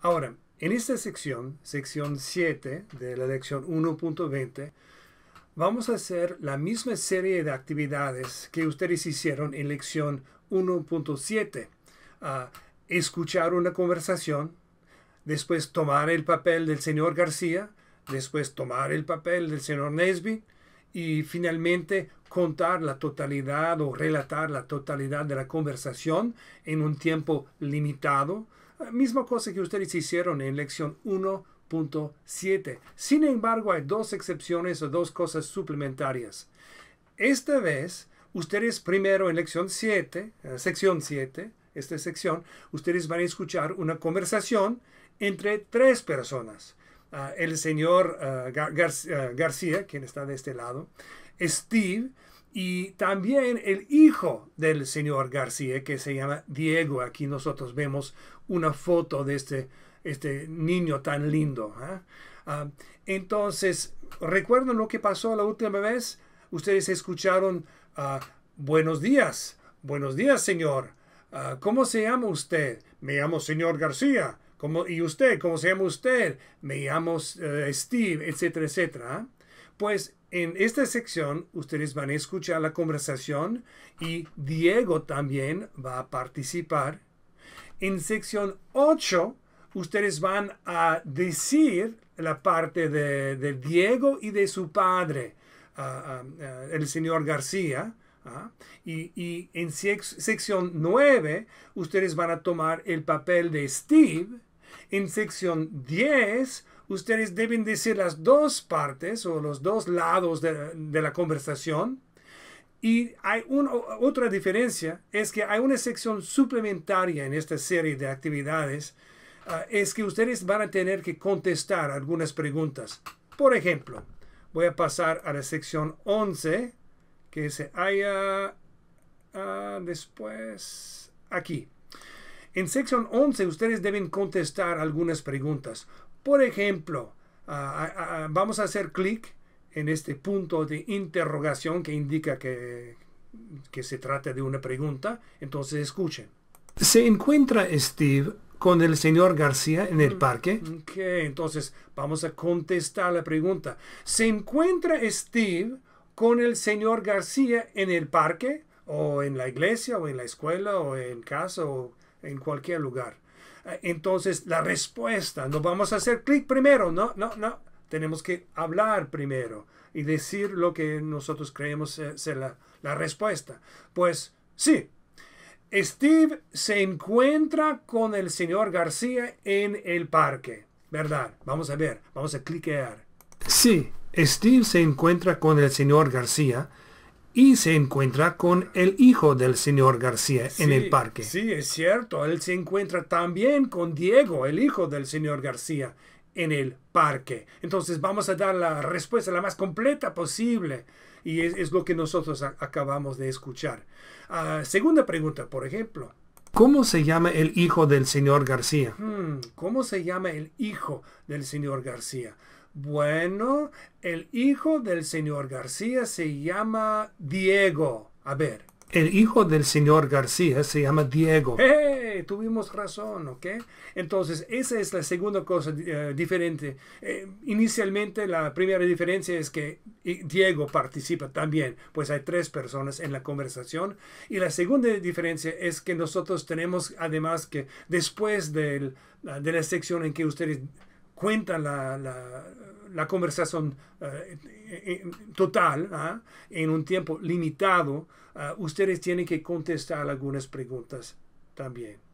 Ahora, en esta sección, sección 7 de la lección 1.20, vamos a hacer la misma serie de actividades que ustedes hicieron en lección 1.7. Ah, escuchar una conversación, después tomar el papel del señor García, después tomar el papel del señor Nesby y finalmente contar la totalidad o relatar la totalidad de la conversación en un tiempo limitado. Misma cosa que ustedes hicieron en lección 1.7. Sin embargo, hay dos excepciones o dos cosas suplementarias. Esta vez, ustedes primero en lección 7, eh, sección 7, esta sección, ustedes van a escuchar una conversación entre tres personas. Ah, el señor ah, ah, García, quien está de este lado, Steve, y también el hijo del señor García, que se llama Diego. Aquí nosotros vemos una foto de este, este niño tan lindo. entonces, ¿recuerdan lo que pasó la última vez? Ustedes escucharon, buenos días, buenos días, señor. ¿Cómo se llama usted? Me llamo señor García. ¿Y usted? ¿Cómo se llama usted? Me llamo eh, Steve, etcétera, etcétera. Pues en esta sección ustedes van a escuchar la conversación y Diego también va a participar. En sección 8 ustedes van a decir la parte de, Diego y de su padre, el señor García. ¿ah? Y, y, en sección 9 ustedes van a tomar el papel de Steve en sección 10, ustedes deben decir las dos partes o los dos lados de, la conversación. Y hay una, otra diferencia, es que hay una sección suplementaria en esta serie de actividades, ah, es que ustedes van a tener que contestar algunas preguntas. Por ejemplo, voy a pasar a la sección 11, que se haya ah, después aquí. En sección 11 ustedes deben contestar algunas preguntas. Por ejemplo, ah, ah, ah, vamos a hacer clic en este punto de interrogación que indica que, que se trata de una pregunta. Entonces escuchen. ¿Se encuentra Steve con el señor García en el mm, parque? Ok, entonces vamos a contestar la pregunta. ¿Se encuentra Steve con el señor García en el parque? ¿O en la iglesia? ¿O en la escuela? ¿O en casa? ¿O en cualquier lugar. Eh, entonces, la respuesta, no vamos a hacer clic primero, no, no, no. Tenemos que hablar primero y decir lo que nosotros creemos ser la, la respuesta. Pues sí, Steve se encuentra con el señor García en el parque, ¿verdad? Vamos a ver, vamos a cliquear. Sí, Steve se encuentra con el señor García y se encuentra con el hijo del señor García en el parque. Sí, es cierto. Él se encuentra también con Diego, el hijo del señor García, en el parque. Entonces vamos a dar la respuesta la más completa posible. Y es, lo que nosotros acabamos de escuchar. Ah, segunda pregunta, por ejemplo. ¿Cómo se llama el hijo del señor García? Hmm, ¿Cómo se llama el hijo del señor García? Bueno, el hijo del señor García se llama Diego. A ver. El hijo del señor García se llama Diego. ¡Hey! Tuvimos razón, ¿ok? Entonces, esa es la segunda cosa eh, diferente. Eh, inicialmente, la primera diferencia es que Diego participa también, pues hay tres personas en la conversación. Y la segunda diferencia es que nosotros tenemos, además, que después de la sección en que ustedes cuentan la, la conversación eh, eh, total ¿ah? en un tiempo limitado, ah, ustedes tienen que contestar algunas preguntas también.